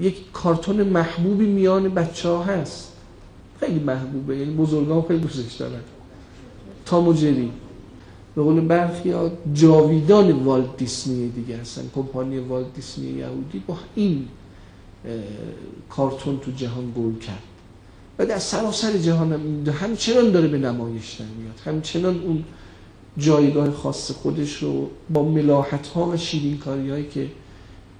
یک کارتون محبوبی میان بچه ها هست. خیلی محبوبه یعنی بزرگان خیلی دوستش دارن. تام و جری. به قول برخی ها جاویدان والد دیسنی دیگه هستن کمپانی والد دیسنی یهودی با این کارتون تو جهان گل کرد. و در سراسر جهان هم همچنان داره به نمایش در میاد. همچنان اون جایگاه خاص خودش رو با ملاحت ها و شیرین کاری هایی که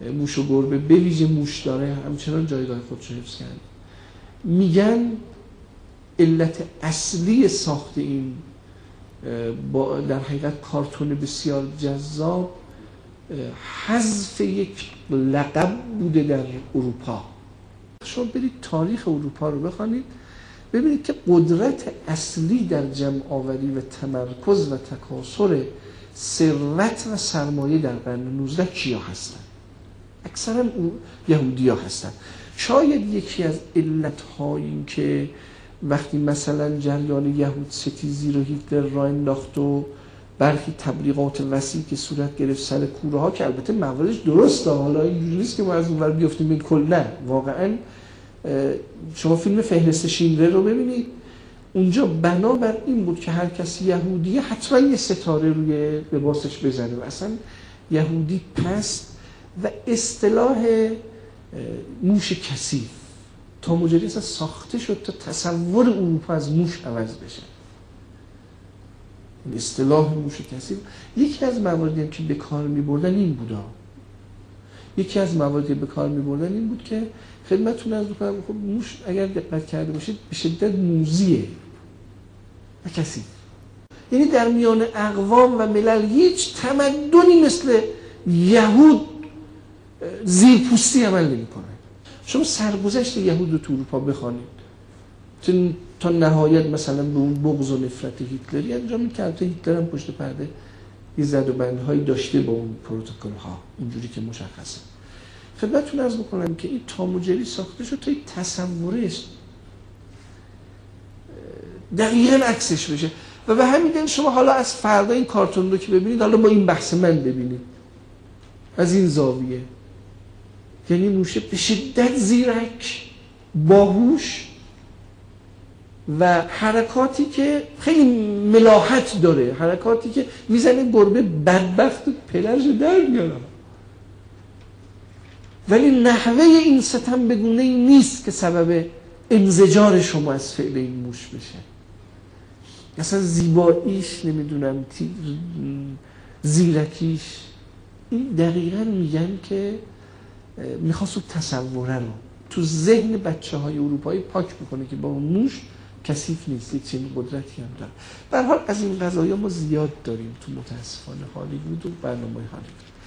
موش و گربه به ویژه موش داره همچنان جایگاه خودش رو حفظ کرد میگن علت اصلی ساخت این با در حقیقت کارتون بسیار جذاب حذف یک لقب بوده در اروپا. شما برید تاریخ اروپا رو بخوانید ببینید که قدرت اصلی در جمع آوری و تمرکز و تکاسر ثروت و سرمایه در قرن 19 کیا هستن. اکثرا یهودی ها هستن. شاید یکی از علت این که وقتی مثلا جریان یهود ستیزی رو هیتلر را انداخت و برخی تبلیغات وسیع که صورت گرفت سر کوره ها که البته مواردش درسته. حالا اینجوری نیست که ما از اونور بیافتیم این کل نه. واقعا شما فیلم فهرست شیندلر رو ببینید. اونجا بنابر این بود که هر کسی یهودیه حتما یه ستاره روی لباسش بزنه و اصلا یهودی پست و اصطلاح موش کثیف. تا مجری اصلا ساخته شد تا تصور اروپا از موش عوض بشه. این اصطلاح موش کثیف. یکی از مواردی که به کار می بردن این بودا. یکی از مواردی به کار می بردن این بود که خدمتتون از بکنم خب موش اگر دقت کرده باشید به شدت موزیه و کثیف. یعنی در میان اقوام و ملل هیچ تمدنی مثل یهود زیرپوستی عمل نمی‌کنه. شما سرگذشت یهود رو تو اروپا بخوانید تا نهایت مثلا به اون بغض و نفرت هیتلری انجام می‌کرد. هیتلر هم پشت پرده یه زد و بندهایی داشته با اون پروتکل ها اینجوری که مشخصه. خدمتتون ارز بکنم که این تاموجری ساخته شد تا تصورش دقیقا عکسش بشه. و به همین دلیل شما حالا از فردا این کارتون رو که ببینید حالا با این بحث من ببینید. از این زاویه. یعنی موشه به شدت زیرک باهوش و حرکاتی که خیلی ملاحت داره حرکاتی که می‌زنه گربه بدبخت پلرش در میارم ولی نحوه این ستم بگونه ای نیست که سبب انزجار شما از فعل این موش بشه. اصلا زیباییش نمی‌دونم زیرکیش. این دقیقا میگن که می‌خواست اون تصوره رو تو ذهن بچه های اروپایی پاک بکنه که با موش کثیف نیست یک چنین قدرتی هم داره. حال از این قضایی ما زیاد داریم تو متاسفانه هالیوود و برنامه هالیوود.